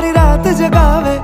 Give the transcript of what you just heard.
सारी रात जगावे।